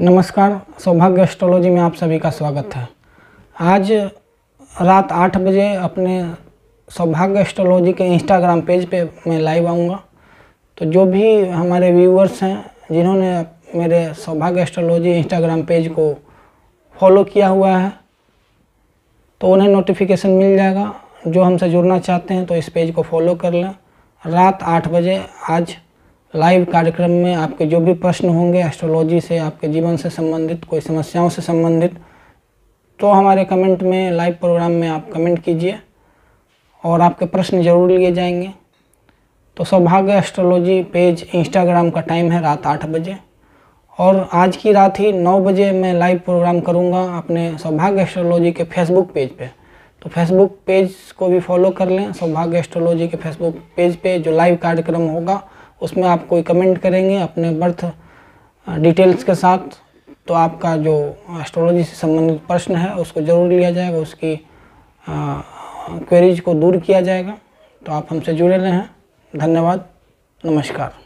नमस्कार, सौभाग्य एस्ट्रोलॉजी में आप सभी का स्वागत है। आज रात आठ बजे अपने सौभाग्य एस्ट्रोलॉजी के इंस्टाग्राम पेज पे मैं लाइव आऊँगा। तो जो भी हमारे व्यूअर्स हैं, जिन्होंने मेरे सौभाग्य एस्ट्रोलॉजी इंस्टाग्राम पेज को फॉलो किया हुआ है तो उन्हें नोटिफिकेशन मिल जाएगा। जो हमसे जुड़ना चाहते हैं तो इस पेज को फॉलो कर लें। रात आठ बजे आज लाइव कार्यक्रम में आपके जो भी प्रश्न होंगे एस्ट्रोलॉजी से, आपके जीवन से संबंधित, कोई समस्याओं से संबंधित तो हमारे कमेंट में लाइव प्रोग्राम में आप कमेंट कीजिए और आपके प्रश्न ज़रूर लिए जाएँगे। तो सौभाग्य एस्ट्रोलॉजी पेज इंस्टाग्राम का टाइम है रात आठ बजे। और आज की रात ही नौ बजे मैं लाइव प्रोग्राम करूँगा अपने सौभाग्य एस्ट्रोलॉजी के फेसबुक पेज पे। तो फेसबुक पेज को भी फॉलो कर लें, सौभाग्य एस्ट्रोलॉजी के फेसबुक पेज पे जो लाइव कार्यक्रम होगा उसमें आप कोई कमेंट करेंगे अपने बर्थ डिटेल्स के साथ तो आपका जो एस्ट्रोलॉजी से संबंधित प्रश्न है, उसको ज़रूर लिया जाएगा, उसकी क्वेरीज को दूर किया जाएगा। तो आप हमसे जुड़े रहें। धन्यवाद। नमस्कार।